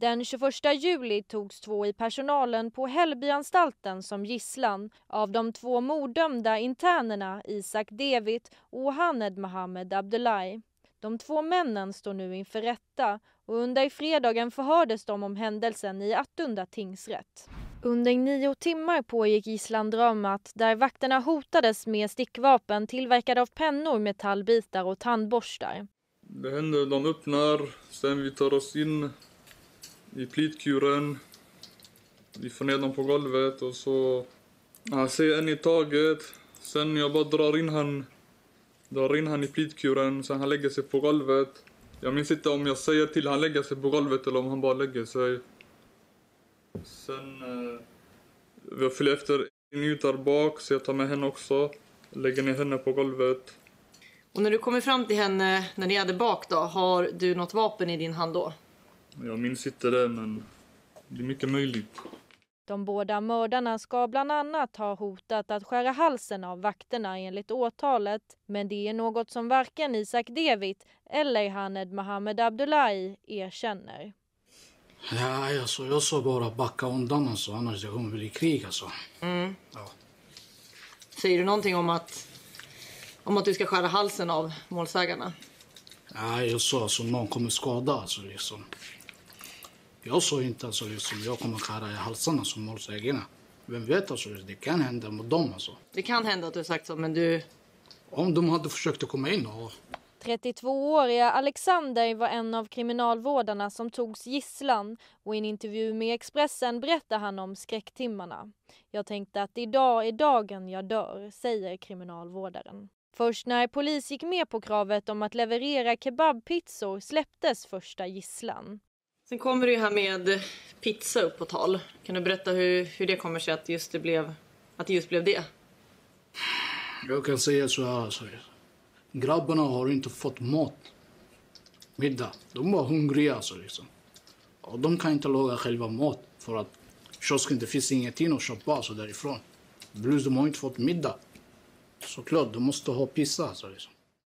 Den 21 juli togs två i personalen på Hällbyanstalten som gisslan av de två morddömda internerna Isak Devit och Haned Mohammed Abdullahi. De två männen står nu inför rätta och under fredagen förhördes de om händelsen i Attunda tingsrätt. Under nio timmar pågick gisslandramat där vakterna hotades med stickvapen tillverkade av pennor, metallbitar och tandborstar. Det händer, de öppnar, sen vi tar oss in i plitkuren. Vi får ner dem på golvet och så... Han säger en i taget. Sen jag bara drar in han, drar in han i plitkuren, sen han lägger sig på golvet. Jag minns inte om jag säger till han lägger sig på golvet eller om han bara lägger sig. Sen... Eh, jag följer efter där bak, så jag tar med henne också. Lägger ner henne på golvet. Och när du kommer fram till henne när ni är där bak då, har du något vapen i din hand då? Jag minns inte det, men det är mycket möjligt. De båda mördarna ska bland annat ha hotat att skära halsen av vakterna enligt åtalet, men det är något som varken Isak Devit eller Haned Mohammed Abdullahi erkänner. Ja, alltså, jag sa bara backa undan alltså, annars det kommer bli krig alltså. Mm. Ja. Säger du någonting om att, om att du ska skära halsen av målsägarna? Ja, jag sa alltså någon kommer skada alltså liksom. Jag sa inte alltså liksom jag kommer skära i halsarna som målsägarna. Vem vet alltså, det kan hända mot dem alltså. Det kan hända att du sagt så, men du... Om de hade försökt att komma in och 32-åriga Alexander var en av kriminalvårdarna som togs gisslan och i en intervju med Expressen berättar han om skräcktimmarna. Jag tänkte att idag är dagen jag dör, säger kriminalvårdaren. Först när polis gick med på kravet om att leverera kebabpizzor släpptes första gisslan. Sen kommer du här med pizza upp på tal. Kan du berätta hur, hur det kommer sig att, just det, blev, att det just blev det? Jag kan säga så här. Alltså. Grabbarna har inte fått mat. Middag. De var hungriga alltså liksom. Och de kan inte laga själva mat för att kiosken, det finns ingenting att köpa alltså därifrån. Plus de har inte fått middag. Såklart, de måste ha pizza alltså liksom.